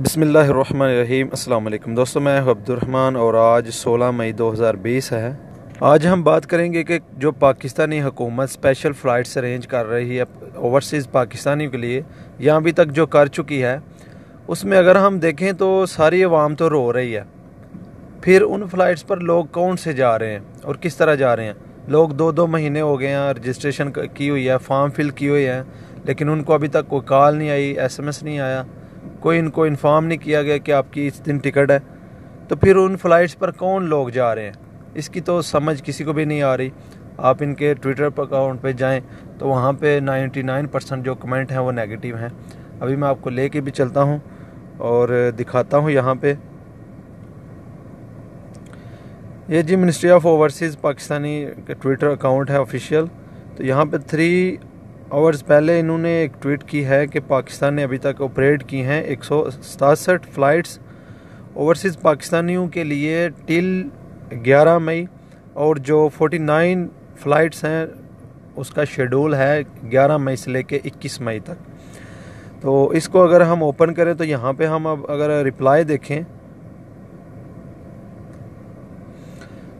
बसमीम अल्लाम दोस्तों, मैं अब्दुलरहमान और आज 16 मई 2020 है। आज हम बात करेंगे कि जो पाकिस्तानी हुकूमत स्पेशल फ़्लाइट्स अरेंज कर रही है ओवरसीज़ पाकिस्तानियों के लिए, या अभी तक जो कर चुकी है, उसमें अगर हम देखें तो सारी आवाम तो रो रही है। फिर उन फ़्लाइट्स पर लोग कौन से जा रहे हैं और किस तरह जा रहे हैं? लोग दो दो महीने हो गए हैं रजिस्ट्रेशन की हुई है फॉर्म फिल की हुई है, लेकिन उनको अभी तक कोई कॉल नहीं आई एसएमएस नहीं आया। कोई इनको इन्फॉर्म नहीं किया गया कि आपकी इस दिन टिकट है तो फिर उन फ़्लाइट्स पर कौन लोग जा रहे हैं? इसकी तो समझ किसी को भी नहीं आ रही। आप इनके ट्विटर पर अकाउंट पे जाएँ तो वहाँ पे 99 परसेंट जो कमेंट हैं, वो नेगेटिव हैं। अभी मैं आपको ले भी चलता हूँ और दिखाता हूँ यहाँ पे। ये जी ministry of overseas Pakistani Twitter account है ऑफिशियल तो यहाँ पे थ्री आवर्स पहले इन्होंने एक ट्वीट की है कि पाकिस्तान ने अभी तक ऑपरेट की हैं एक सौ सतासठ फ़्लाइट्स ओवरसीज़ पाकिस्तानियों के लिए टिल 11 मई। और जो 49 फ़्लाइट्स हैं, उसका शेड्यूल है 11 मई से लेके 21 मई तक। तो इसको अगर हम ओपन करें तो यहाँ पे हम अब अगर रिप्लाई देखें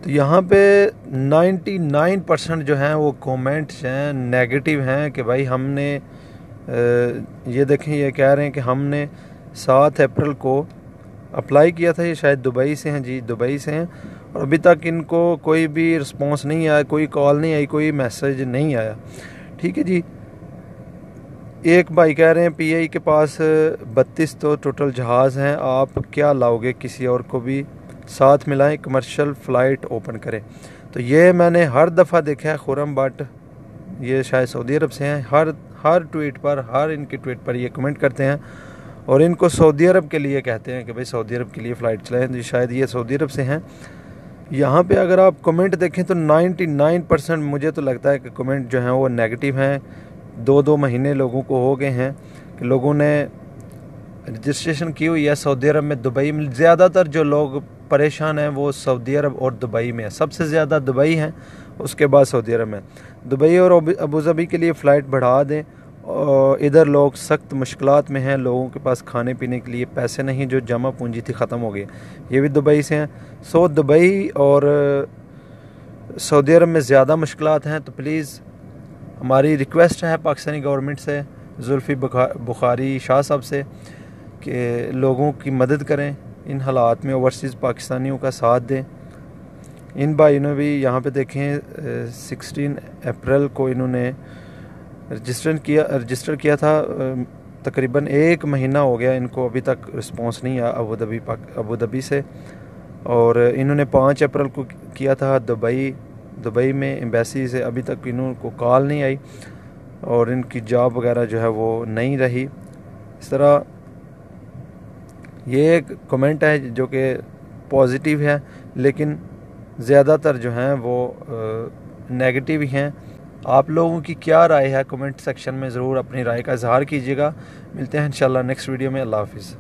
तो यहाँ पे 99 परसेंट जो हैं वो कमेंट्स हैं नेगेटिव हैं कि भाई हमने ये देखें, ये कह रहे हैं कि हमने सात अप्रैल को अप्लाई किया था, ये शायद दुबई से हैं, जी दुबई से हैं, और अभी तक इनको कोई भी रिस्पांस नहीं आया, कोई कॉल नहीं आई, कोई मैसेज नहीं आया। ठीक है जी। एक भाई कह रहे हैं पीआई के पास बत्तीस तो टोटल जहाज़ हैं, आप क्या लाओगे किसी और को भी? साथ मिलाएँ कमर्शियल फ़्लाइट ओपन करें। तो ये मैंने हर दफ़ा देखा है, खुरम बट ये शायद सऊदी अरब से हैं, हर हर ट्वीट पर, हर इनके ट्वीट पर ये कमेंट करते हैं और इनको सऊदी अरब के लिए कहते हैं कि भाई सऊदी अरब के लिए फ़्लाइट चलाएँ तो शायद ये सऊदी अरब से हैं। यहाँ पे अगर आप कमेंट देखें तो 99 परसेंट मुझे तो लगता है कि कमेंट जो हैं वो नेगेटिव हैं। दो दो महीने लोगों को हो गए हैं कि लोगों ने रजिस्ट्रेशन की हुई है सऊदी अरब में। दुबई में ज़्यादातर जो लोग परेशान हैं, वो सऊदी अरब और दुबई में है। सबसे ज़्यादा दुबई हैं, उसके बाद सऊदी अरब में। दुबई और अबूज़बी के लिए फ़्लाइट बढ़ा दें, और इधर लोग सख्त मुश्किल में हैं, लोगों के पास खाने पीने के लिए पैसे नहीं, जो जमा पूंजी थी, ख़त्म हो गई। ये भी दुबई से हैं। सो दुबई और सऊदी अरब में ज़्यादा मुश्किल हैं तो प्लीज़, हमारी रिक्वेस्ट है पाकिस्तानी गवर्नमेंट से, जुल्फ़ी बुखारी शाह साहब से, कि लोगों की मदद करें। इन हालात में ओवरसीज़ पाकिस्तानियों का साथ दें। इन भाइयों ने भी यहाँ पे देखें सिक्सटीन अप्रैल को इन्होंने रजिस्टर किया रजिस्टर किया था तकरीबन एक महीना हो गया इनको अभी तक रिस्पांस नहीं आया अबू धाबी अबू धाबी से। और इन्होंने पाँच अप्रैल को, किया था दुबई दुबई में एम्बेसी से अभी तक इनको कॉल नहीं आई और इनकी जॉब वगैरह जो है वो नहीं रही। इस तरह ये एक कमेंट है जो कि पॉजिटिव है, लेकिन ज़्यादातर जो हैं वो नेगेटिव ही हैं। आप लोगों की क्या राय है? कमेंट सेक्शन में ज़रूर अपनी राय का इजहार कीजिएगा। मिलते हैं इंशाल्लाह नेक्स्ट वीडियो में। अल्लाह हाफिज़।